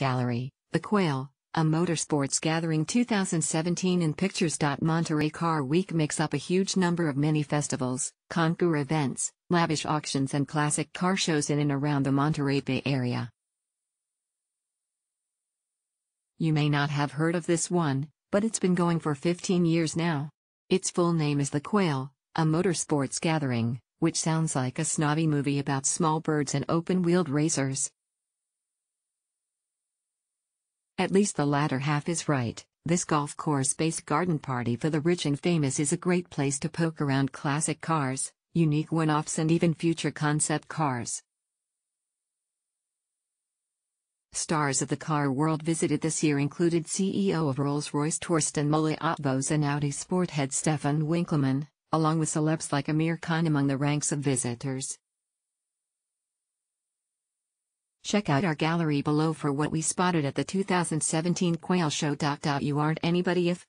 Gallery, The Quail, a motorsports gathering 2017 in Pictures. Monterey Car Week makes up a huge number of mini festivals, concours events, lavish auctions, and classic car shows in and around the Monterey Bay Area. You may not have heard of this one, but it's been going for 15 years now. Its full name is The Quail, a motorsports gathering, which sounds like a snobby movie about small birds and open wheeled racers. At least the latter half is right. This golf course based garden party for the rich and famous is a great place to poke around classic cars, unique one offs, and even future concept cars. Stars of the car world visited this year included CEO of Rolls Royce Torsten Müller and Audi sport head Stephan Winkelmann, along with celebs like Amir Khan among the ranks of visitors. Check out our gallery below for what we spotted at the 2017 Quail Show. You aren't anybody if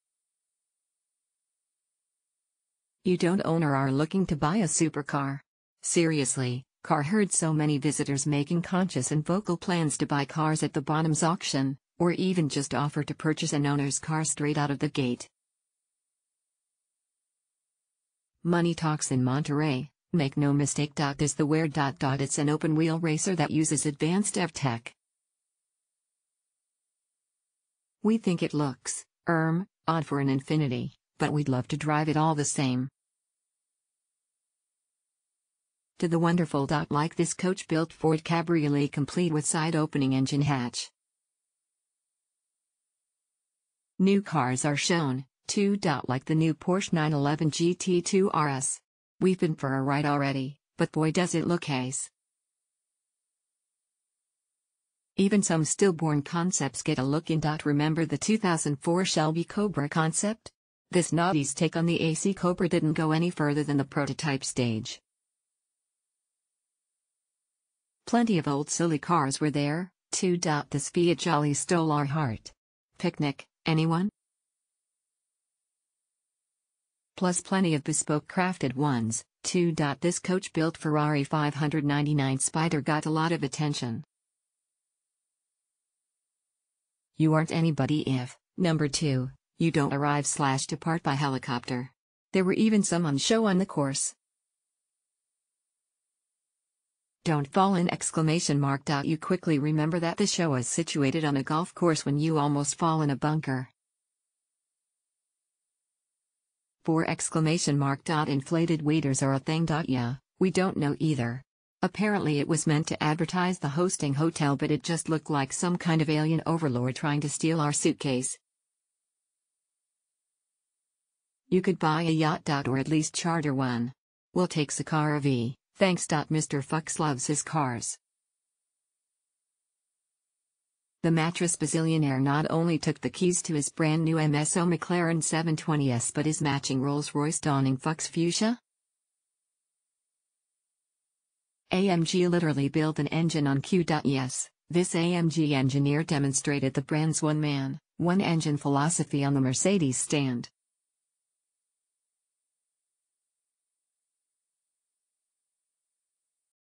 you don't own or are looking to buy a supercar. Seriously, Car heard so many visitors making conscious and vocal plans to buy cars at the Bonhams auction, or even just offer to purchase an owner's car straight out of the gate. Money talks in Monterey, Make no mistake. Is the where. It's an open wheel racer that uses advanced EV tech. We think it looks, erm, odd for an Infiniti, but we'd love to drive it all the same. To the wonderful. Like this coach built Ford Cabriolet complete with side opening engine hatch. New cars are shown, too. Like the new Porsche 911 GT2 RS. We've been for a ride already, but boy does it look ace. Even some stillborn concepts get a look in. Dot remember the 2004 Shelby Cobra concept? This naughty's take on the AC Cobra didn't go any further than the prototype stage. Plenty of old silly cars were there, too. This Fiat Jolly stole our heart. Picnic, anyone? Plus plenty of bespoke crafted ones, too. This coach built Ferrari 599 Spider got a lot of attention. You aren't anybody if, number 2, you don't arrive slash depart by helicopter. There were even some on show on the course. Don't fall in exclamation mark. You quickly remember that the show is situated on a golf course when you almost fall in a bunker. 4 exclamation mark. dot Inflated waiters are a thing. dot Yeah, we don't know either. Apparently it was meant to advertise the hosting hotel but it just looked like some kind of alien overlord trying to steal our suitcase. You could buy a yacht. dot Or at least charter one. We'll take Sakara V, thanks. Dot Mr. Fuchs loves his cars. The mattress bazillionaire not only took the keys to his brand new MSO McLaren 720S but his matching Rolls Royce Dawning Fuchs Fuchsia? AMG literally built an engine on cue. Yes, this AMG engineer demonstrated the brand's one man, one engine philosophy on the Mercedes stand.